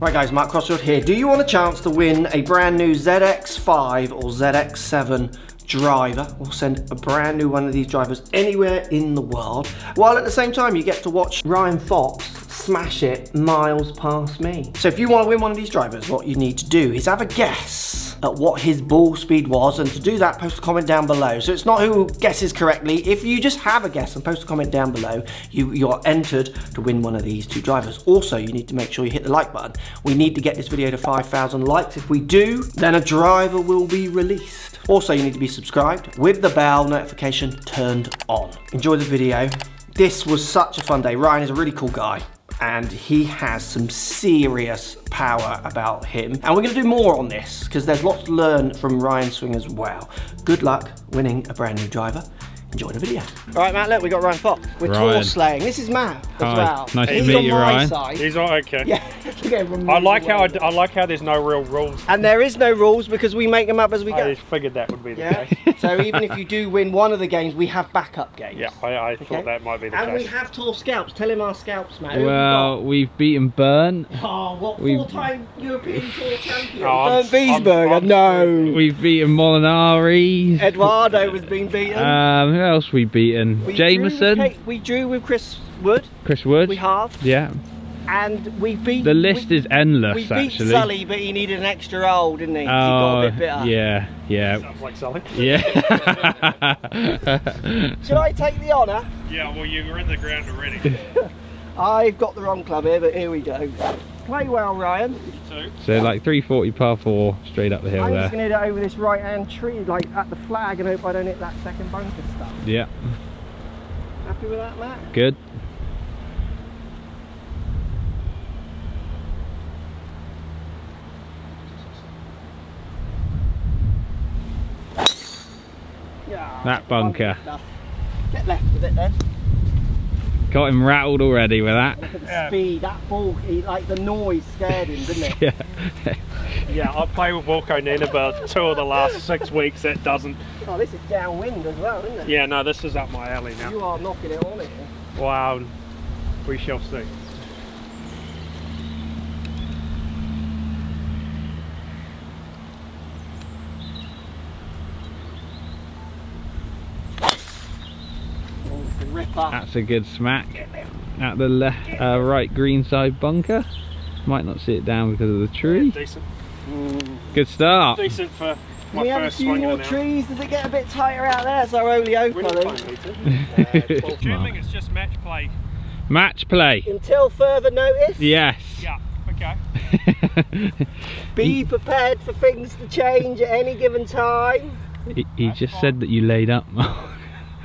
Right guys, Mark Crossfield here. Do you want a chance to win a brand new ZX5 or ZX7 driver or send a brand new one of these drivers anywhere in the world while at the same time you get to watch Ryan Fox smash it miles past me. So if you want to win one of these drivers what you need to do is have a guess at what his ball speed was and to do that post a comment down below. So it's not who guesses correctly. If you just have a guess and post a comment down below you, you're entered to win one of these two drivers. Also you need to make sure you hit the like button. We need to get this video to 5,000 likes. If we do then a driver will be released. Also you need to be subscribed with the bell notification turned on. Enjoy the video. This was such a fun day. Ryan is a really cool guy and he has some serious power about him. And we're gonna do more on this because there's lots to learn from Ryan Swing as well. Good luck winning a brand new driver enjoy the video. All right, Matt, look, we got Ryan Fox. We're Ryan. slaying. This is Matt as Hi. well. Nice He's to meet you, Ryan. Side. He's all okay. Yeah, I like how I, I, like how there's no real rules. And there is no rules because we make them up as we go. I figured that would be the yeah. case. so even if you do win one of the games, we have backup games. Yeah, I, I okay. thought that might be the and case. And we have tour scalps. Tell him our scalps, Matt. Well, we have beaten Bernd. Oh, what four-time European Tour champion? Oh, Bernd Wiesberger, no. We've beaten Molinari. Eduardo has been beaten. Um, who else we beaten? we Jamieson. Drew we drew with Chris Wood. Chris Wood. We have. Yeah. And we beat. The list we, is endless. We beat actually. Sully, but he needed an extra hole, didn't he? Oh, he got a oh, bit bitter. yeah, yeah. Sounds like Sully. Yeah. Should I take the honour? Yeah. Well, you were in the ground already. I've got the wrong club here, but here we go. Play well, Ryan. So like 340 par 4 straight up the hill I'm there. I'm just going to hit it over this right hand tree, like at the flag, and hope I don't hit that second bunker stuff. Yeah. Happy with that, Matt? Good. Yeah, that bunker. Get left with it then. Got him rattled already with that. Look at the yeah. speed, that ball, he, like the noise scared him, didn't it? yeah. yeah, I play with Wilco Nienaber two of the last six weeks, it doesn't. Oh, this is downwind as well, isn't it? Yeah, no, this is up my alley now. You are knocking it on it. Wow, we shall see. That's a good smack at the left, uh, right green side bunker. Might not see it down because of the tree. Yeah, decent. Good start. Decent for my we have a few more trees. Does it get a bit tighter out there? It's our only hope, I think. uh, assuming it's just match play. Match play. Until further notice? Yes. Yeah, okay. Be prepared for things to change at any given time. He, he just fine. said that you laid up.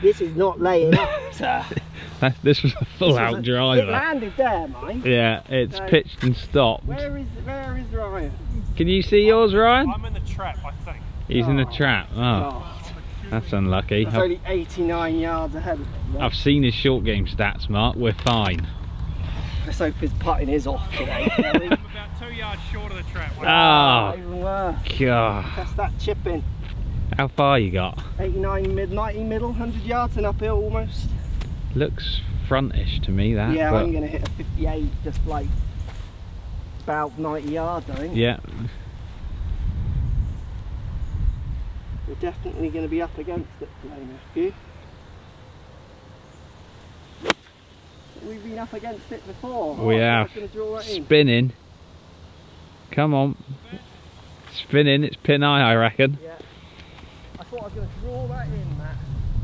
This is not laying up, sir. this was a full out a, driver. It landed there, mine. Yeah, it's so, pitched and stopped. Where is where is Ryan? Can you see yours, Ryan? I'm in the trap, I think. He's oh. in the oh. trap. Oh. oh. That's unlucky. That's only 89 yards ahead of him. I've seen his short game stats, Mark. We're fine. Let's hope his putting is off today. I'm about two yards short of the trap. Oh, even worse. God. That's that chipping. How far you got? 89 mid, 90 middle, 100 yards and uphill almost. Looks frontish to me that. Yeah. I'm going to hit a 58 just like about 90 yards I think. Yeah. We're definitely going to be up against it today, Matthew. We've been up against it before. Oh, we oh, have. Spinning. Come on. Spinning, it's pin high I reckon. Yeah. I was going to draw that in, Matt.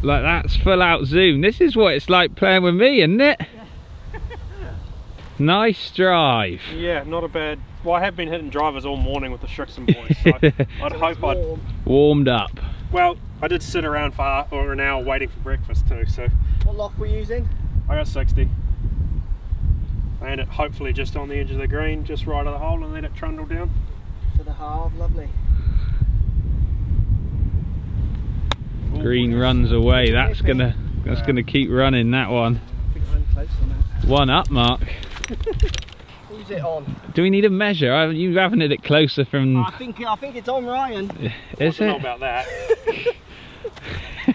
Like that's full out zoom. This is what it's like playing with me, isn't it? Yeah. nice drive. Yeah, not a bad well, I have been hitting drivers all morning with the Srixon boys, so I'd hope I'd... Warmed up. Well, I did sit around for or an hour waiting for breakfast too, so... What loft were you using? I got 60. And it hopefully just on the edge of the green, just right of the hole and let it trundle down. For the halve, lovely. Green runs away, that's gonna that's gonna keep running that one. One up, Mark. Who's it on? Do we need a measure? Are you having it closer from? I think I think it's on Ryan. Is it? about that.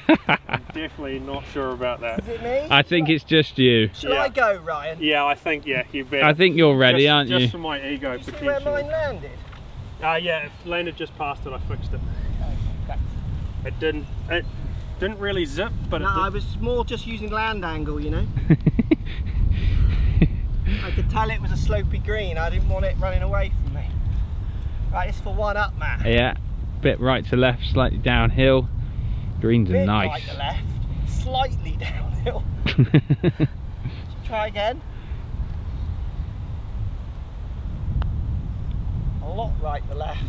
I'm definitely not sure about that. Is it me? I think it's just you. Should Yeah. I go, Ryan? Yeah, I think yeah, you better. I think you're ready, just, aren't just you? for my ego, You see where mine landed? Ah, yeah, it landed just past it. I fixed it. It didn't. It didn't really zip, but no, it I was more just using land angle, you know. I could tell it was a slopey green. I didn't want it running away from me. Right, it's for one up, Matt. yeah, bit right to left, slightly downhill. Greens are Bit nice. right to left, slightly downhill. Try again. A lot right to left.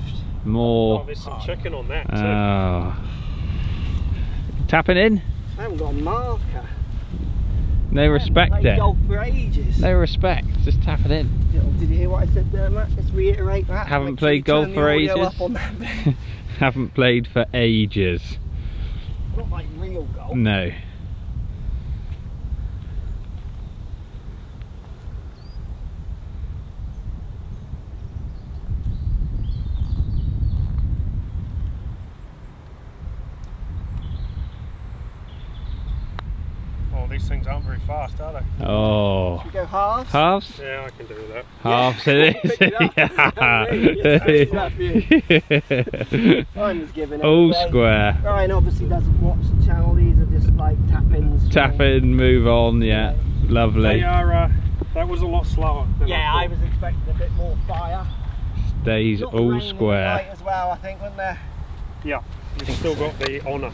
Oh, More. there's some chicken on that too. Oh. Tapping in. I haven't got a marker. They respect golf for ages. They respect. Just tapping in. Did you hear what I said there, Matt? Let's reiterate that. Haven't Make sure played golf for ages. Up on that bit. Haven't played for ages. Not like real golf. No. Oh, these things aren't very fast, are they? Oh. Should we go halves? Halves? Yeah, I can do that. Halves it Pick it up. is. Mine was given All square. Ryan obviously doesn't watch the channel. These are just like tap-ins. Tap it move on. Yeah. Lovely. They are. Uh, that was a lot slower. Than Yeah, I I, was expecting a bit more fire. Stays Got all rain in the night square. as well, I think, wasn't there? Yeah, you've still got the honour.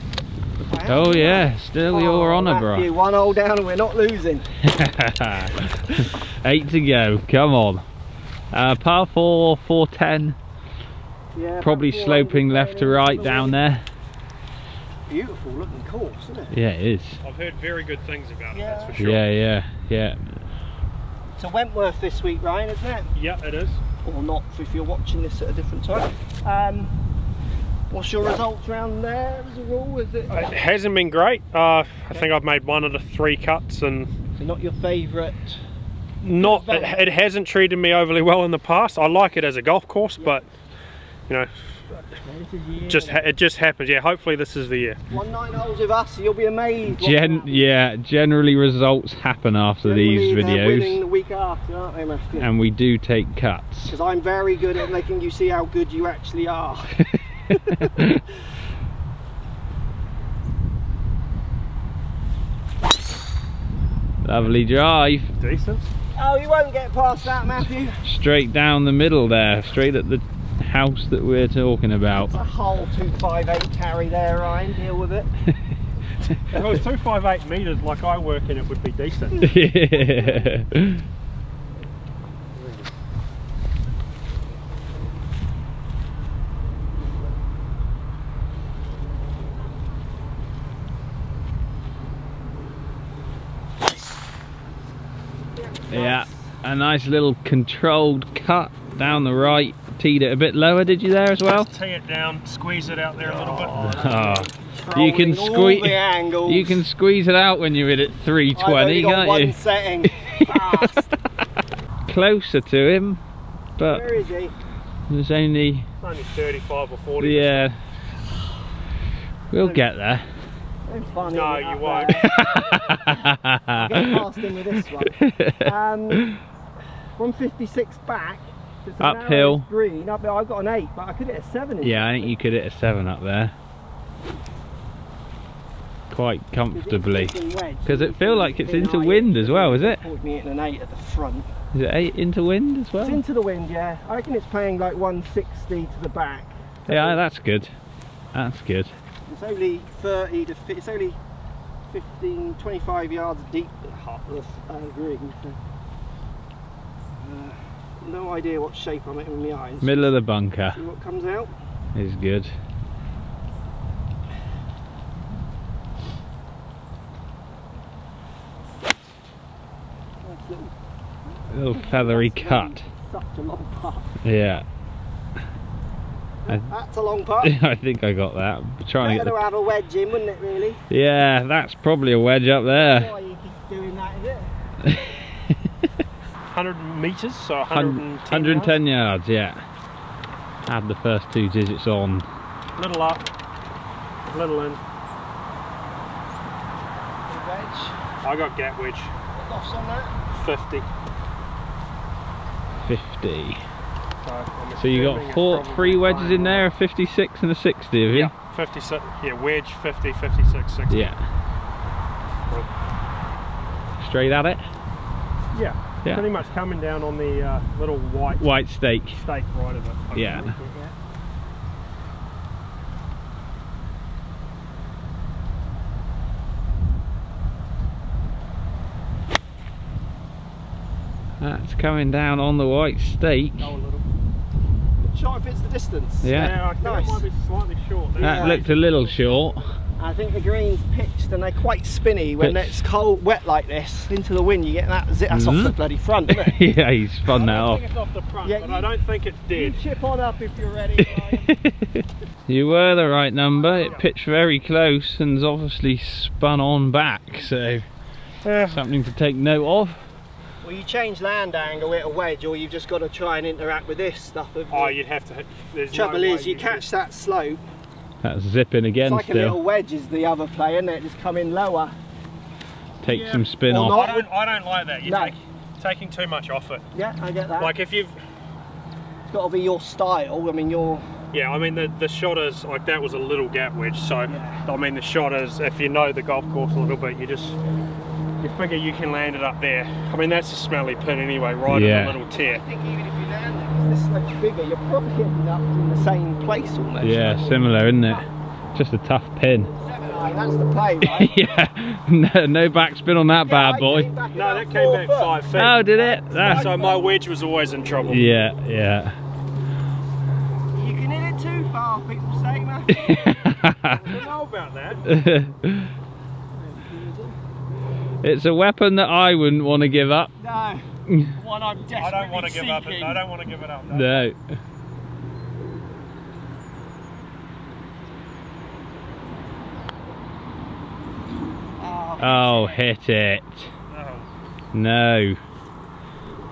I. Oh yeah, still your Oh, honour, Matthew, bro. One hole down and we're not losing. Eight to go. Come on. Uh, par four, four ten. Yeah, Probably sloping left to right down there. Beautiful looking course, isn't it? Yeah, it is. I've heard very good things about it. Yeah. That's for sure. Yeah, yeah, yeah. So Wentworth this week, Ryan, isn't it? Yeah, it is. Or not, if you're watching this at a different time. Um, what's your results round there as a rule? Is it It hasn't been great. Uh, I think I've made one of the three cuts, and so not your favourite? not it, it hasn't treated me overly well in the past. I like it as a golf course, but you know, just ha- it just happens. Yeah, hopefully this is the year. one nine holes with us, you'll be amazed. Gen yeah, generally results happen after these Generally, they're videos. the week after, aren't they, Matthew? And we do take cuts. Because I'm very good at making you see how good you actually are. Lovely drive. Decent. Oh, you won't get past that, Matthew. Straight down the middle there, straight at the house that we're talking about. It's a whole 258 carry there, Ryan. Deal with it. If it was 258 metres like I work in, it would be decent. yeah, a nice little controlled cut down the right. Teed it a bit lower, did you there as well? Just tee it down, squeeze it out there a little bit. Oh, you can squeeze. You can squeeze it out when you're in at 320, only can't one you? setting. Closer to him, but Where is he? there's only It's only 35 or 40. yeah. We'll get there. I'm funny No, you won't. there. Get past him with this one. Um, 156 back. It's Uphill. Green. Up, I got an eight, but I could hit a seven. yeah, I think you could hit a seven up there, Quite comfortably. Because it feel like it's into wind as well, is it? Me an eight at the front. Is it eight into wind as well? It's into the wind, yeah. I reckon it's playing like 160 to the back. Yeah, that's good. That's good. It's only 30 to it's only 15, 25 yards deep at half of the uh, green. So. Uh, no idea what shape I'm in with my eyes. Middle of the bunker See what comes out. is good. Nice little- little feathery cut. Such a long putt. Yeah. I- That's a long putt. I think I got that. I'm trying to Better get to have a wedge in, wouldn't it, really? Yeah, that's probably a wedge up there. Why you keep doing that, is it? 100 metres, so 110, 110. 110 yards, yeah. Add the first two digits on. Little up, little in. wedge. I got gap wedge, Loss on that. 50. 50. So, So you got four, three wedges in there, a 56 and a 60, have you? Yeah, 56. Yeah, wedge, 50, 56, 60. Yeah. Straight at it? Yeah. Yeah. Pretty much coming down on the uh, little white White stake. stake right of it. Yeah. That's coming down on the white stake. Go a little. Sure if it's the distance. Yeah. Yeah, Nice. it might be slightly short. That looked a little short. I think the green's pitched and they're quite spinny when Pitch. it's cold, wet like this. Into the wind, you get that. Zip, that's off the Mhm. bloody front, isn't it? yeah, he's spun that off. it's off the front, Yeah, but you- I don't think it's You chip on up if you're ready. You were the right number. It pitched very close and's obviously spun on back, so Yeah. something to take note of. well, you change land angle at a wedge, or you've just got to try and interact with this stuff. Oh, you? you'd have to hit. Trouble no is, you could- catch that slope. That's zipping again It's like a little wedge is the other play, and it just come in lower. Take Yeah. some spin Or off. I don't, I don't like that. You're No. take, taking too much off it. Yeah, I get that. Like if you've, it's got to be your style. I mean, your yeah, I mean the the shot is like that was a little gap wedge. So Yeah. I mean the shot is if you know the golf course a little bit, you just you figure you can land it up there. I mean that's a smelly pin anyway, right Yeah. in the little tear. I think even you land it, 'cause this slope's bigger, you're probably ending up in the same place almost. Yeah, similar, isn't it? Just a tough pin. Seven that's the play, right? yeah, no, no backspin on that Yeah, bad boy. came back No, that came back foot. five feet. Oh, did it? That's So my wedge was always in trouble. yeah, yeah. You can hit it too far, people say, man. I don't know about that. it's a weapon that I wouldn't want to give up. no. One I'm desperately I don't want to give up. I don't want to give it up. no. No. Oh, Oh, hit it. No. No.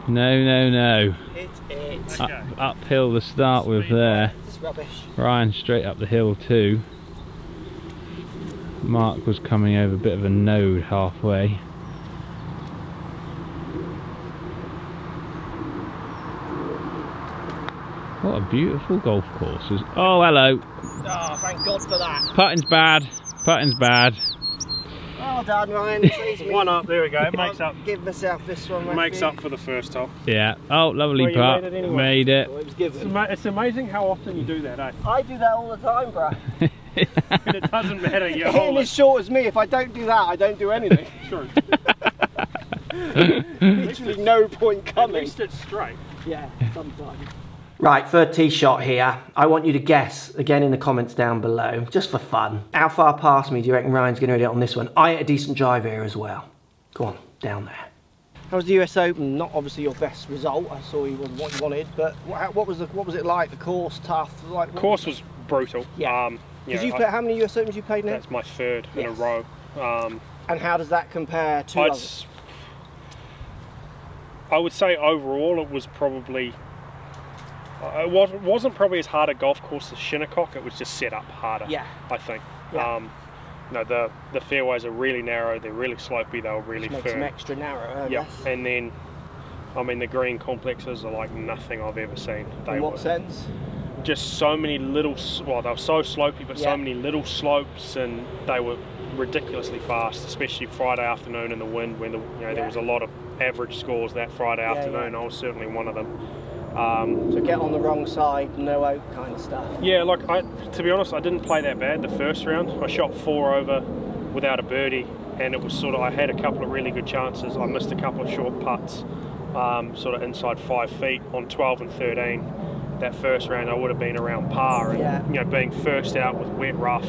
No, no, no. hit it. Up, uphill to start with there. Rubbish. Ryan straight up the hill too. Mark was coming over a bit of a node halfway. What a beautiful golf course. Is- Oh, hello. Oh, thank God for that. Putting's bad. Putting's bad. Well done, Ryan. It saves me. One up. There we go. It makes up. Give myself this one. Makes up for the first hole. Yeah. Oh, lovely Well, putt. made it anyway. Made it. Well, it It's, ama- it's amazing how often you do that, eh? I do that all the time, bro. And it doesn't matter. You Hitting hold as short as me. If I don't do that, I don't do anything. True. Literally no point coming. At coming. least it's straight. Yeah, sometimes. Right, third tee shot here. I want you to guess again in the comments down below, just for fun. How far past me do you reckon Ryan's going to hit it on this one? I hit a decent drive here as well. Go on, down there. How was the US Open? Not obviously your best result. I saw you wasn't what you wanted, but what, what was the, what was it like? The course tough? Like The course was brutal. Yeah. Um, you Did know, you I- play, how many US Opens you played now? that's my third in a row. Um, And how does that compare to I'd, others? would say overall it was probably. Uh, It wasn't, wasn't probably as hard a golf course as Shinnecock. It was just set up harder. Yeah. I think. Yeah. Um, no, the the fairways are really narrow. They're really slopey. They were really makes them firm. extra narrow, Yeah, and then, I mean, the green complexes are like nothing I've ever seen. They In what were sense? just so many little, well, they were so slopey, but Yeah. so many little slopes, and they were ridiculously fast, especially Friday afternoon in the wind when the, you know Yeah. there was a lot of average scores that Friday afternoon. I was certainly one of them. Um, So get on the wrong side, no out kind of stuff. yeah, like I, to be honest, I didn't play that bad the first round. I shot four over without a birdie, and it was sort of I had a couple of really good chances. I missed a couple of short putts, um, sort of inside five feet on 12 and 13. That first round, I would have been around par, and Yeah. you know, being first out with wet rough,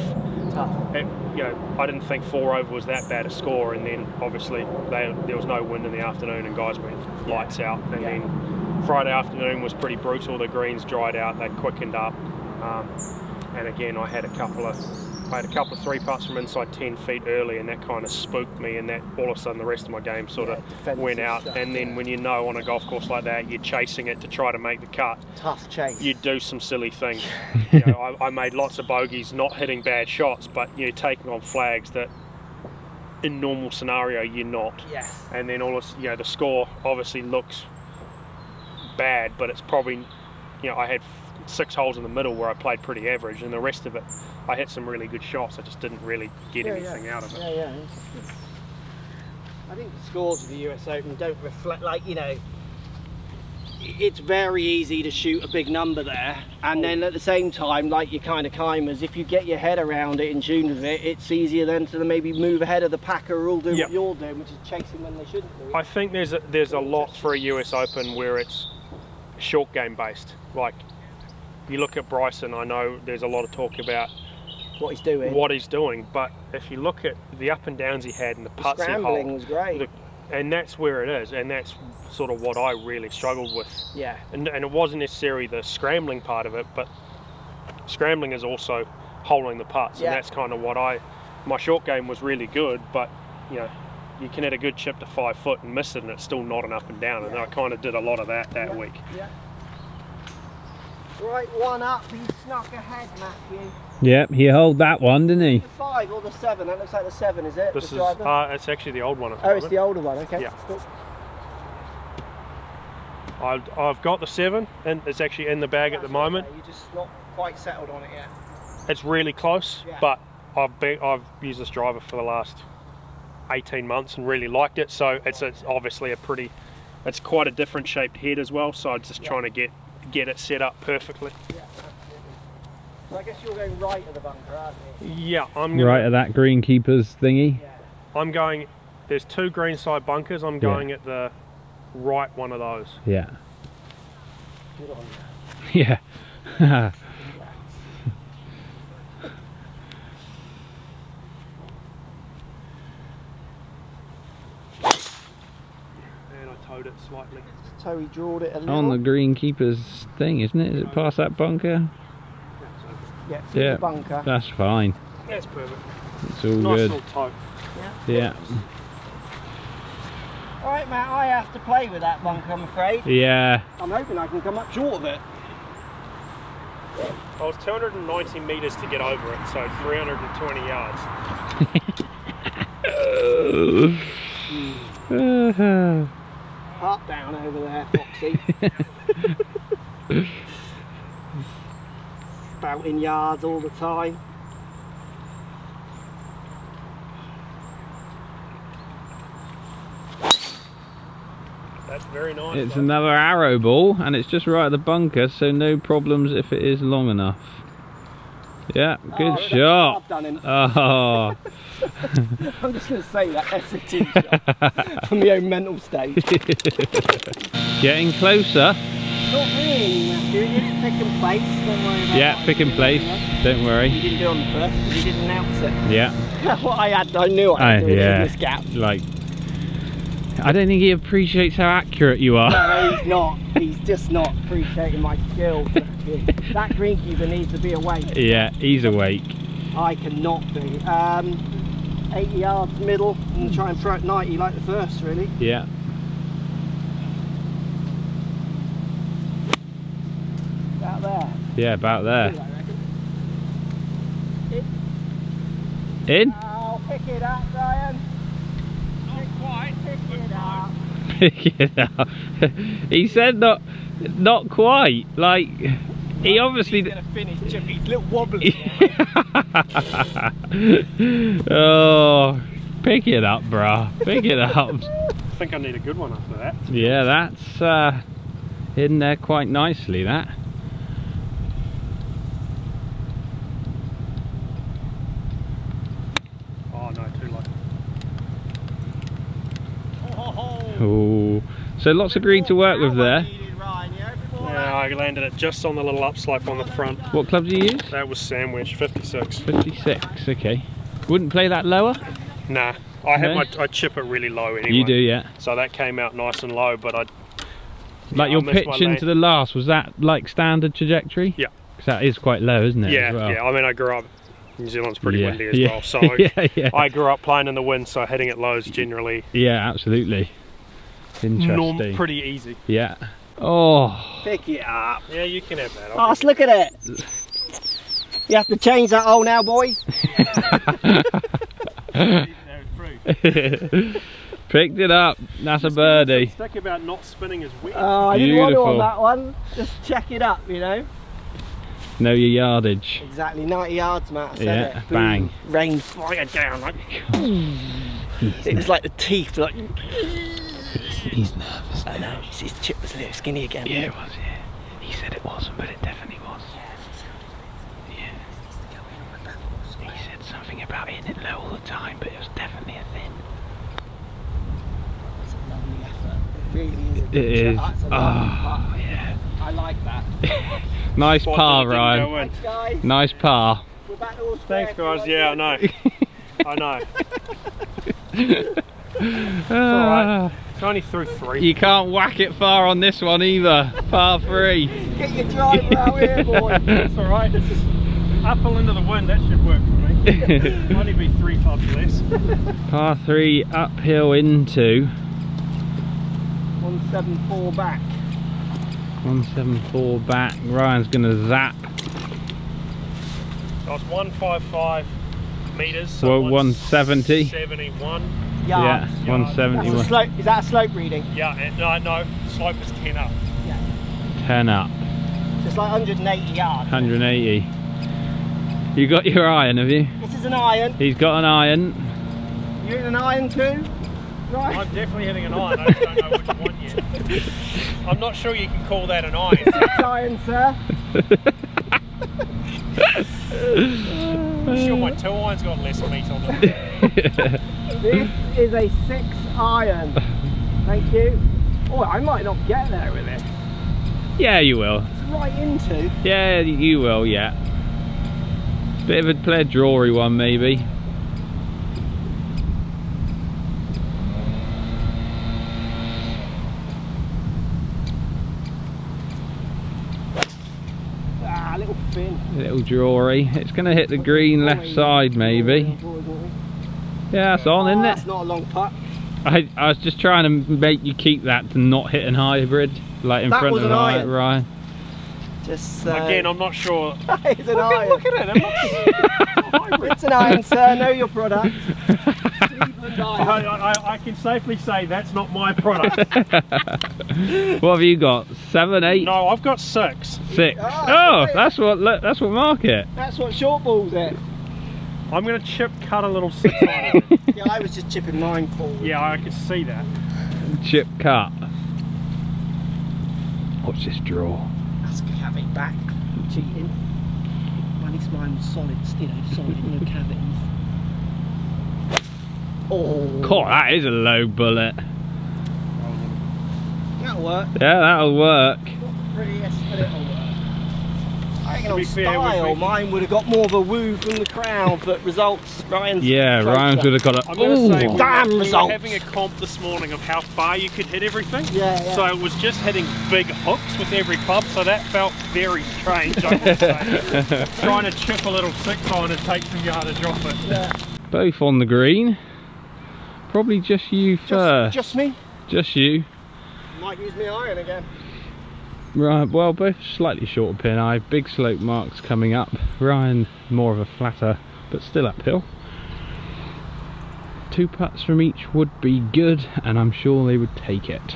Tough. it, you know, I didn't think four over was that bad a score, and then obviously they, there was no wind in the afternoon, and guys went lights out, and Yeah. then Friday afternoon was pretty brutal. The greens dried out, they quickened up, um, and again I had a couple of I had a couple of three putts from inside 10 feet early, and that kind of spooked me, and that all of a sudden the rest of my game sort Yeah, of went out. stuff, and then yeah. when you know on a golf course like that, you're chasing it to try to make the cut Tough chase. you do some silly things. you know, I, I made lots of bogeys, not hitting bad shots, but you know, taking on flags that in normal scenario you're not. Yes. And then all this, you know, the score obviously looks bad, but it's probably, you know, I had six holes in the middle where I played pretty average, and the rest of it, I hit some really good shots. I just didn't really get Yeah, anything yeah. out of it. Yeah, yeah. I think the scores of the US Open don't reflect, like, you know, it's very easy to shoot a big number there. And then at the same time, like your kind of climbers, if you get your head around it in tune with it, it's easier then to maybe move ahead of the pack or all do Yeah. what you're doing, which is chasing when they shouldn't do. I think there's a, there's a lot for a US Open where it's short game based. Like you look at Bryson, I know there's a lot of talk about what he's doing. what he's doing, but if you look at the up and downs he had and the the putts he scrambling hold, was great. the- and that's where it is, and that's sort of what I really struggled with. yeah. And, and it wasn't necessarily the scrambling part of it, but scrambling is also holding the putts, Yeah. and that's kind of what I. My short game was really good, but you know, you can hit a good chip to five foot and miss it, and it's still not an up and down. And I kind of did a lot of that that Yeah. week. Yeah. Right, one up. He snuck ahead, Matthew. Yep, he held that one, didn't he? The five or the seven? That looks like the seven, is it? This the is driver? uh, it's actually the old one. At the oh, it's the older one. Okay. Yeah. Cool. I've, I've got the seven, and it's actually in the bag at the moment. okay, You're just not quite settled on it yet. It's really close, Yeah. but I've been, I've used this driver for the last 18 months and really liked it. So it's, it's obviously a pretty, it's quite a different shaped head as well. So I'm just Yeah. trying to get get it set up perfectly. Yeah. So I guess you're going right of the bunker, aren't you? Yeah, I'm gonna, Right at that greenkeeper's thingy. Yeah. I'm going. There's two greenside bunkers. I'm going at the right one of those. Yeah. Good on. Yeah. And it slightly. So he drawed it a little. On the greenkeeper's thing, isn't it? Is it past that bunker? yeah, through Yeah. the bunker. That's fine. That's perfect. It's all Nice good. little tow. Yeah. All right, Matt. I have to play with that bunker, I'm afraid. Yeah. I'm hoping I can come up short of it. I was 290 meters to get over it, so 320 yards. Uh, Up down over there, Foxy. Spouting yards all the time. That's very nice. it's though. another arrow ball, and it's just right at the bunker, so no problems if it is long enough. Yeah, oh, good Oh, shot. I've done him. Oh, I'm just going to say that S&T shot from my own mental state. getting closer. Not really, Matthew. You just pick and place. Don't worry about Yeah, what pick you and do. place. Don't You worry. didn't do it on the first because you didn't announce it. Yeah, what I had, I knew I had to yeah. in this gap. like. I don't think he appreciates how accurate you are. No, he's not. He's just not appreciating my skills. Matthew. that greenkeeper needs to be awake. Yeah, he's awake. I cannot be. Um, 80 yards middle and try and throw it 90 like the first, really. Yeah. About there. Yeah, about there. In? Oh, pick it up, Brian. Not quite. Pick it up. Pick it up. he said not, not quite. Like he obviously. He's gonna finish. Chip. He's a little wobbly. oh, pick it up, bruh. Pick it up. I think I need a good one after that. Yeah, that's uh, in there quite nicely. That. Oh no, too low. Oh, so lots of green to work with there. Yeah, I landed it just on the little upslope on the front. What club do you use? That was sand wedge 56. 56. Okay. Wouldn't play that lower. Nah, I No? my I chip it really low anyway. You do, yeah. So that came out nice and low, but I Like I your missed pitch into the last was that like standard trajectory? Yeah. 'Cause that is quite low, isn't it? yeah as well? yeah. I mean, I grew up. New Zealand's pretty Yeah, windy as yeah, well, so I, yeah, yeah. I grew up playing in the wind, so hitting it low is generally Yeah, absolutely. Interesting. norm pretty easy. Yeah. Oh, Pick it up. Yeah, you can have that. I'll Oh, look at it. You have to change that hole now, boys. Picked it up. That's a birdie. Stick about not spinning as wet. Oh, I didn't want to Beautiful. on that one. Just check it up, you know. Know your yardage. Exactly, 90 yards, Matt. Said Yeah, it. bang. Rain fire down like. it was like the teeth, like. He's nervous. I know. His chip was a little skinny again. Yeah, it was. Yeah, he said it wasn't, but it definitely was. Yeah. He said something about hitting it low all the time, but it was definitely a thin. It's a lovely effort. It really is. a It good is. shot. That's a lovely Oh, yeah. I like that. Nice Spot par, that it didn't Ryan. go in. Thanks, guys. Nice par. We're back to all. Thanks, guys. Yeah, I know. I know. Ah, It's only through three. you can't whack it far on this one either. Par three. Get your driver out here, boy. That's all right. This is uphill into the wind. That should work for me. only be three clubs less. Par three uphill into 174 back. 174 back. Ryan's gonna zap. So it's 155 meters. So Well, 170. 71. Yards. Yeah, That's 171. slope. Is that a slope reading? Yeah, and no, no, slope is 10 up. 10 up. So it's like 180 yards. 180. You got your iron, have you? This is an iron. He's got an iron. You're in an iron too? Right. I'm definitely hitting an iron. I just don't know which one yet. I'm not sure you can call that an iron. Six iron, sir. I'm sure my two irons got less meat on them. This is a six iron. Thank you. Oh, I might not get there with this. yeah, you will. It's right into. Yeah, you will, yeah. Bit of a play drawery one, maybe. Ah, little fin. Little drawery. It's going to hit the green left side, maybe. Yeah, that's on, isn't That's it? not a long putt. I, I was just trying to make you keep that to not hit an hybrid, like in That front of an Ryan. iron. Ryan. Just uh, Again, I'm not sure. it's an iron. Look at it. I'm not It's an iron, sir. Know your product. I, I, I can safely say that's not my product. What have you got? Seven, eight, no, I've got six. six. Oh, that's Oh, that's what look, that's what market. That's what short balls it. I'm going to chip cut a little six on it. Yeah, I was just chipping mine forward. Yeah, I can see that. Chip cut. What's this draw. That's cavity back. Cheating. At least mine was solid, you know, solid, no cavities. Oh, God, that is a low bullet. that'll work. Yeah, that'll work. Not prettiest, but it'll work. I reckon To be on fair, we- style, we- mine would have got more of a woo from the crowd, but results, Ryan's Yeah, closer. Ryan's would have got a. I'm going to say Ooh. we, Damn were, we were having a comp this morning of how far you could hit everything. Yeah, yeah. So it was just hitting big hooks with every club, so that felt very strange. I would say. Trying to chip a little six on and take some yardage off it. yeah. Both on the green. Probably just you first. Just, just me. Just you. Might use my iron again. Right, well, both slightly shorter pin high, big slope marks coming up. Ryan more of a flatter, but still uphill. Two putts from each would be good, and I'm sure they would take it.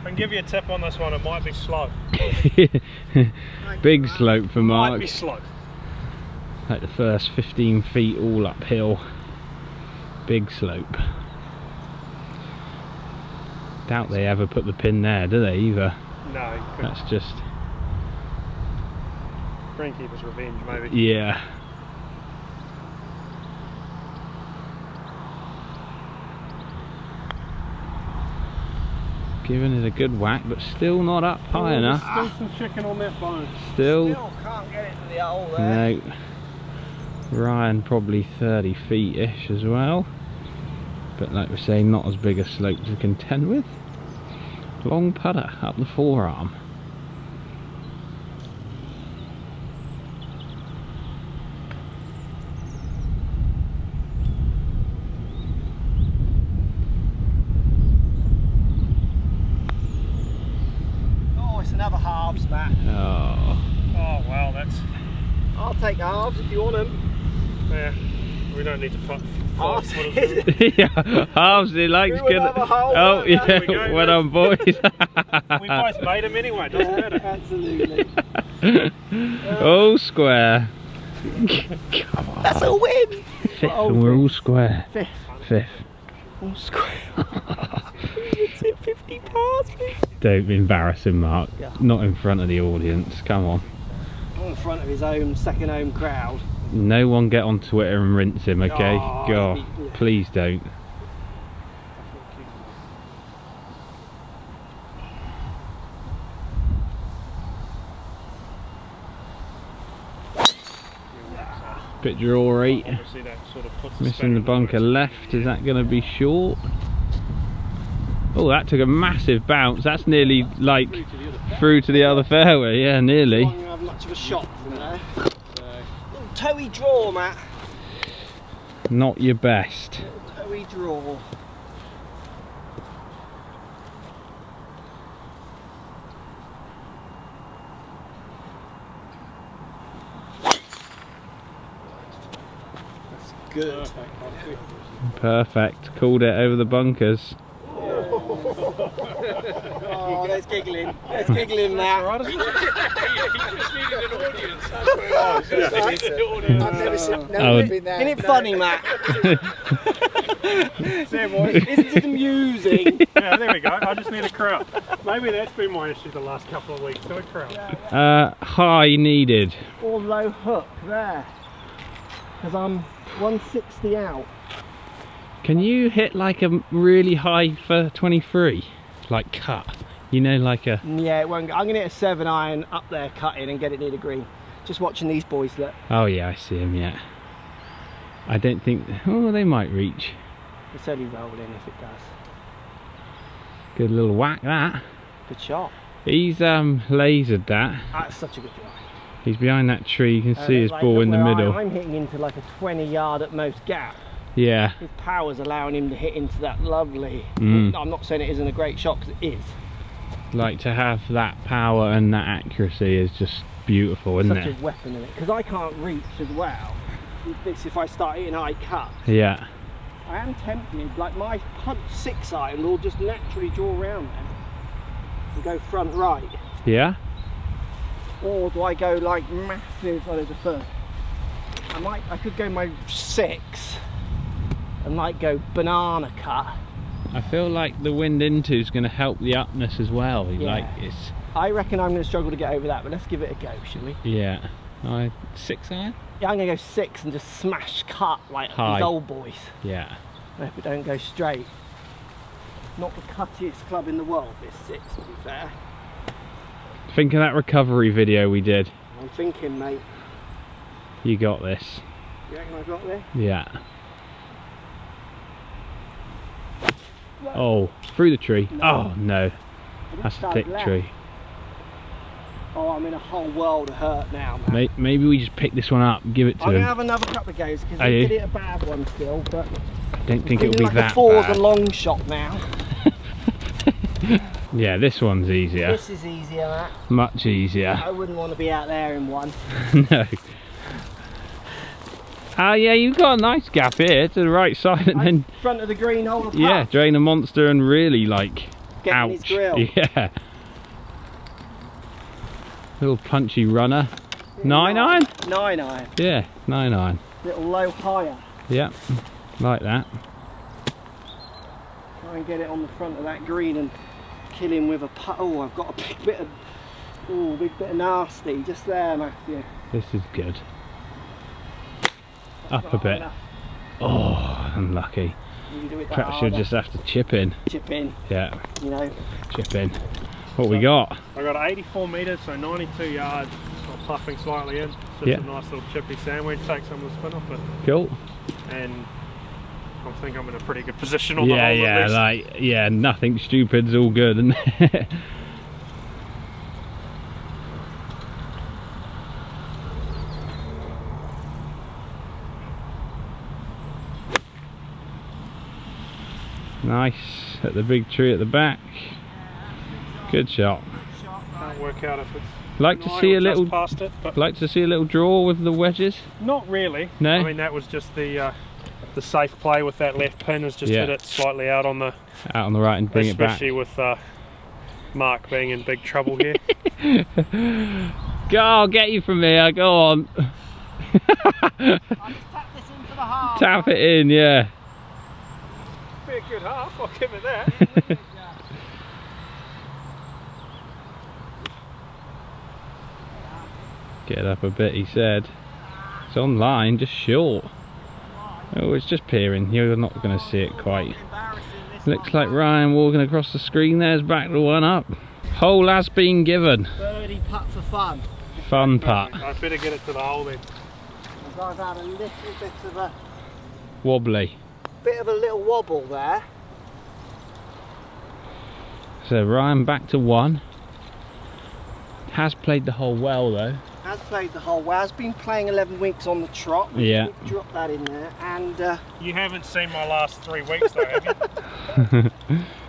I can give you a tip on this one, it might be slow. big slope for Mark. Might be slow. like the first 15 feet all uphill. Big slope. Doubt they ever put the pin there, do they either? No, That's just, Greenkeeper's revenge maybe. yeah. Giving it a good whack, but still not up oh, high enough. Still some chicken on that bone. Still, Still can't get it to the hole there. no. Ryan probably 30 feet-ish as well. But like we say, not as big a slope to contend with. Long putter up the forearm. Oh, it's another halves, Matt. Oh, Oh wow, that's I'll take halves if you want them. yeah. We don't need to put Halves five is footers in. yeah, halves he likes Through good. Oh yeah, there we go, well done, boys. We both made them anyway, doesn't matter. Absolutely. all square. Come on. That's a win. Fifth, Oh, and we're all square. Fifth. Fifth. All square. 50 past. Don't embarrass him, Mark. Yeah. Not in front of the audience. Come on. In front of his own second home crowd. No one get on Twitter and rinse him, okay? Oh, God, that'd be- yeah. please don't. Bit Rory. Obviously sort of Missing the bunker left. Is that going to be short? Oh, that took a massive bounce. That's nearly like through to the other fairway. Yeah, nearly. Toey draw, Matt. Not your best. Toey draw. That's good. Perfect. Called it over the bunkers. There's giggling. There's giggling now. I've never seen. Never Oh. been there. Isn't it funny, Matt? There, boys. Isn't it amusing? yeah, there we go. I just need a crowd. Maybe that's been my issue the last couple of weeks. So a crowd. Uh, high needed. or low hook there. Because I'm 160 out. Can you hit like a really high for 23? Like cut? You know, like a. Yeah, it won't go. I'm going to hit a 7 iron up there cutting and get it near the green. Just watching these boys look. Oh, yeah, I see him, yeah. I don't think. Oh, they might reach. It's only rolling if it does. Good little whack that. Good shot. He's um lasered that. That's such a good drive. He's behind that tree. You can Uh, see his like ball in the where I- middle. I'm hitting into like a 20 yard at most gap. Yeah. His power's allowing him to hit into that lovely. Mm. I'm not saying it isn't a great shot because it is. Like to have that power and that accuracy is just beautiful, isn't such it? Such a weapon in it. Because I can't reach as well. This if I start hitting high cut. Yeah. I am tempted, like my punch six iron will just naturally draw around there and go front right. Yeah. Or do I go like massive, oh there's a third. I might, I could go my six and like go banana cut. I feel like the wind into is going to help the upness as well. Yeah. Like it's I reckon I'm going to struggle to get over that, but let's give it a go, shall we? yeah. I six iron. Yeah, I'm going to go six and just smash cut like High. these old boys. Yeah. I hope it don't go straight. Not the cuttiest club in the world, this six, to be fair. Think of that recovery video we did. I'm thinking, mate. You got this. You reckon I got there? Yeah. Oh, through the tree. No. Oh no, that's a thick left. tree. Oh, I'm in a whole world of hurt now, man. Maybe we just pick this one up and give it to I'm going to have another couple of goes because you? did it a bad one still, but I don't think it'll be like that a four bad. the long shot now. Yeah, this one's easier. This is easier, Matt. Much easier. I wouldn't want to be out there in one. no. Ah, yeah, you've got a nice gap here to the right side, and then Front of the green hole of yeah, drain a monster and really like Getting his ouch. grill. Yeah. Little punchy runner. Nine iron? Nine iron. Yeah, nine iron. Little low higher. Yeah, like that. Try and get it on the front of that green and kill him with a putt. Oh, I've got a big bit of, oh, big bit of nasty just there, Matthew. This is good. Up a bit. enough. Oh, unlucky. You do Perhaps you'll just have to chip in. chip in, Yeah, you know. chip in. What we got? I got 84 metres, so 92 yards. I'm puffing slightly in. It's just Yeah. a nice little chippy sandwich. Take some of the spin off it, Cool. and I think I'm in a pretty good position on the Yeah, hole. at yeah, least. like yeah, nothing stupid's all good, isn't Nice at the big tree at the back. Good shot. Can't work out if it's Like to see a little past it, but like to see a little draw with the wedges. not really. No? I mean that was just the uh, the safe play with that left pin has just Yeah. hit it slightly out on the Out on the right and bring it back. especially with uh, Mark being in big trouble here. Go, I'll get you from here. Go on. Tap this into the heart. Tap it in, yeah. Be a good half, I'll give it that. Get up a bit, he said. It's online, just short. Oh, it's just peering. You're not going to see it quite. Looks like Ryan walking across the screen there's back to one up. Hole has been given. Birdie putt for fun. Fun putt. I better get it to the hole then. I've had a little bit of a Wobbly. Bit of a little wobble there. So Ryan back to one. Has played the hole well though. Has played the whole well. Has been playing 11 weeks on the trot. Yeah. Drop that in there. And uh, You haven't seen my last three weeks though, have you?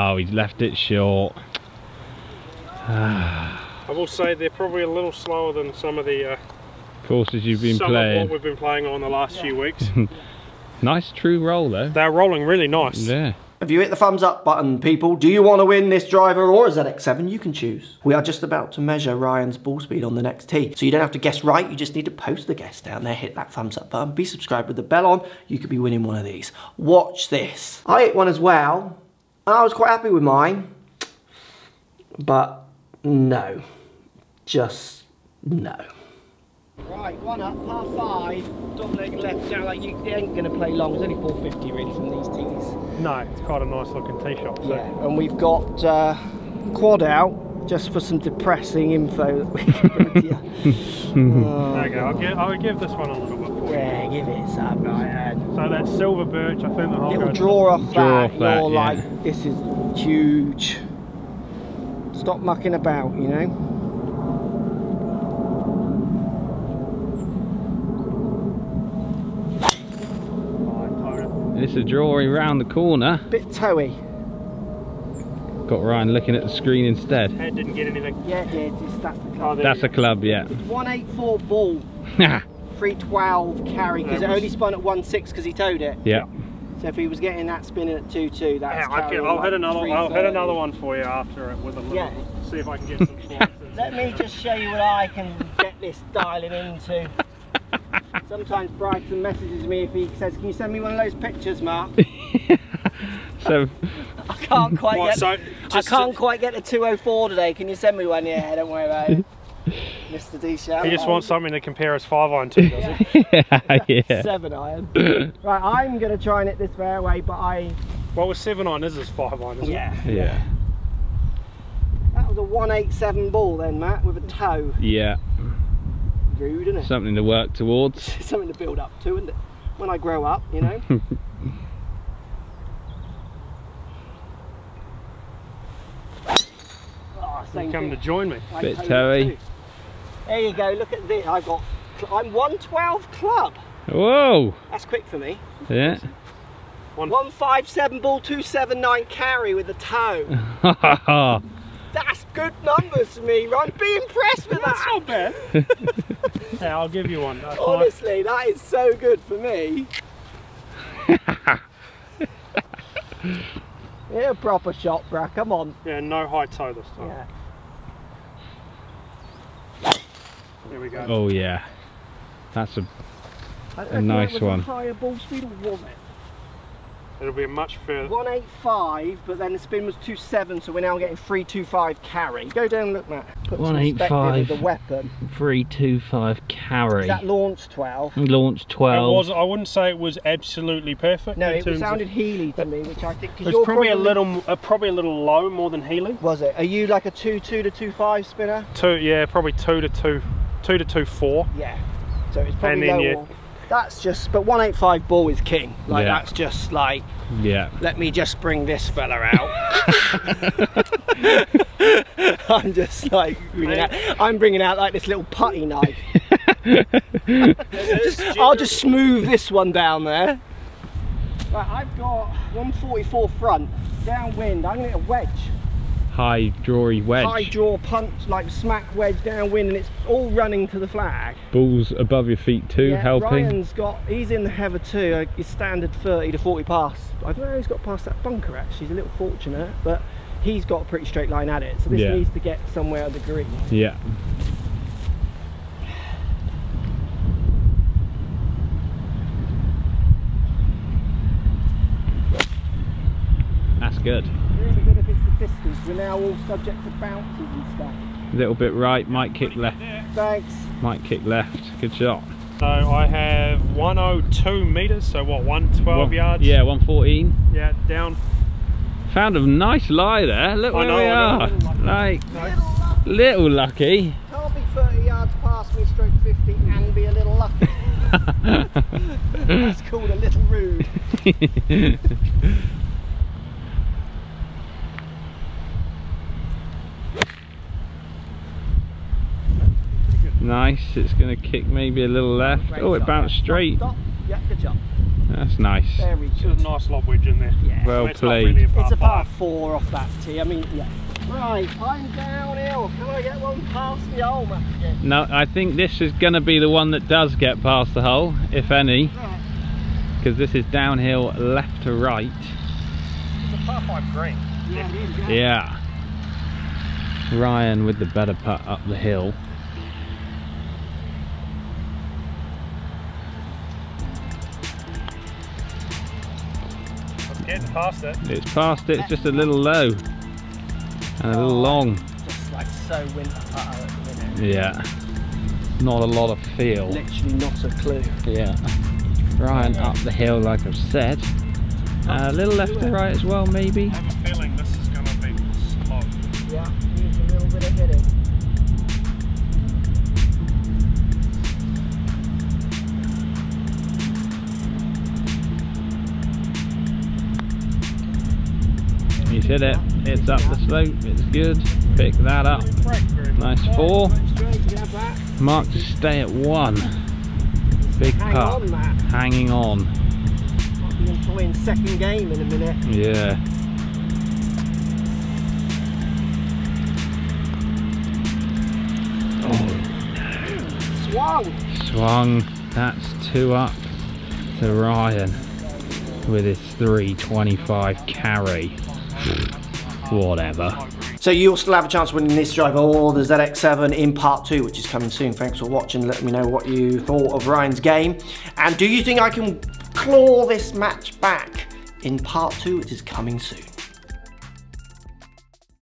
Oh, he's left it short. I will say they're probably a little slower than some of the uh, Courses you've been some of playing. what we've been playing on the last few weeks. Nice true roll though. They're rolling really nice. Yeah. Have you hit the thumbs up button, people? Do you want to win this driver or a ZX7? You can choose. We are just about to measure Ryan's ball speed on the next tee. So you don't have to guess right, you just need to post the guess down there, hit that thumbs up button, be subscribed with the bell on. You could be winning one of these. Watch this. I hit one as well. And I was quite happy with mine. But no. Just no. Right, one up, par five, dog leg left down. Like you ain't gonna play long. It's only 450 really from these tees. No, it's quite a nice looking tee shot. So. Yeah, and we've got uh, quad out just for some depressing info that we can bring to you. Oh, Okay, I'll give, I'll give this one a little bit for you. Yeah, give it some, Ryan. So that silver birch, I think the whole Little goes- draw off Draw that, off that, you're yeah. like, this is huge. Stop mucking about, you know? This is drawing round the corner. Bit toey. Got Ryan looking at the screen instead. Head didn't get anything. Yeah, it is. It's, that's the Oh, club. there That's you a club, yeah. 184 ball, 312 carry, because it That was- only spun at 1.6 because he toed it. yeah. So if he was getting that spinning at 2.2, that's Yeah, I can, carrying I'll like hit another. I'll hit another one for you after it with a little. Yeah. See if I can get some slices. Let me just show you what I can get this dialing into. Sometimes Brighton messages me if he says, can you send me one of those pictures, Mark? So I can't quite What, get so I can't quite get the 204 today. Can you send me one? Yeah, don't worry about it. Mr. D Shout. He just wants something to compare his five iron to, does he? yeah. seven iron. right, I'm gonna try and hit this fairway, but I Well, with seven iron is his five iron, isn't yeah. Yeah. That was a 187 ball then, Matt, with a toe. Yeah. Rude, isn't it? Something to work towards. Something to build up to, isn't it? When I grow up, you know. oh, it? same You coming to join me? I Bit toed it toey. Too. There you go. Look at this. I've got. I'm 112 club. Whoa. That's quick for me. Yeah. 157 ball, 279 carry with a toe. That's good numbers for me, Ron. Be impressed with That's that. not bad. yeah, I'll give you one. Five- Honestly, that is so good for me. yeah, proper shot, bruh. Come on. Yeah, no high toe this time. Yeah. There we go. oh yeah. That's a I don't A nice one. A higher ball speed or was it? It'll be a much further. 185, but then the spin was 27, so we're now getting 325 carry. Go down and look, Matt. Put some perspective 185. of the weapon. three two five carry. Is that launch 12? Launch It twelve. was. I wouldn't say it was absolutely perfect. No, it sounded Of, heely to me, which I think. 'cause it you're was probably a little, uh, probably a little low, more than heely. Was it? Are you like a 2 2 to 2 5 spinner? Two, yeah, probably two to two, two to two four. Yeah. So it's probably And then lower. That's just, but 185 ball is king. Like Yeah. that's just like, Yeah. let me just bring this fella out. I'm just like, bringing out, I'm bringing out like this little putty knife. I'll just smooth this one down there. Right, I've got 144 front, downwind. I'm gonna get a wedge. High drawy wedge. High draw punch, like smack wedge downwind, and it's all running to the flag. Balls above your feet too, yeah, helping. Ryan's got, he's in the heather too. uh, His standard 30 to 40 pass. I don't know how he's got past that bunker actually. He's a little fortunate, but he's got a pretty straight line at it. So this Yeah. needs to get somewhere at the green. Yeah. That's good. Really good if it's the distance. We're now all subject to bounces and stuff. Little bit right, might kick left. Thanks. Might kick left. Good shot. So I have 102 meters, so what, 112 One- yards? Yeah, 114. Yeah, down. Found a nice lie there. Look I where know, we I are. know. Like, Little lucky. little lucky. Can't be 30 yards past me, stroke 50, and be a little lucky. That's called a little rude. nice. It's going to kick maybe a little left. Oh, it bounced straight. Stop. Yeah, good job. That's nice. Very There's good. nice lob wedge in there. Yeah. Well It's not played. really a It's a par four off that tee. I mean, yeah. Right, I'm downhill. Can I get one past the hole, Matthew? No, I think this is going to be the one that does get past the hole, if any, Right. because this is downhill left to right. It's a par five green. Yeah, it is, yeah. Yeah. Ryan with the better putt up the hill. Getting past it. It's past it, it's just a little low and a little oh, long. Just like so winter at the minute. Yeah. Not a lot of feel. Literally not a clue. Yeah. Ryan up the hill, like I've said. Uh, a little left to right as well, maybe. I have a feeling hit it. It's up the slope. It's good. Pick that up. Nice four. Straight, yeah, back. Mark to stay at one. Big putt. Hanging on. Might be employing second game in a minute. Yeah. Swung. Swung. That's two up to Ryan with his 325 carry. Whatever. So you'll still have a chance of winning this driver or the ZX7 in part two, which is coming soon. Thanks for watching. Let me know what you thought of Ryan's game. And do you think I can claw this match back in part two, which is coming soon?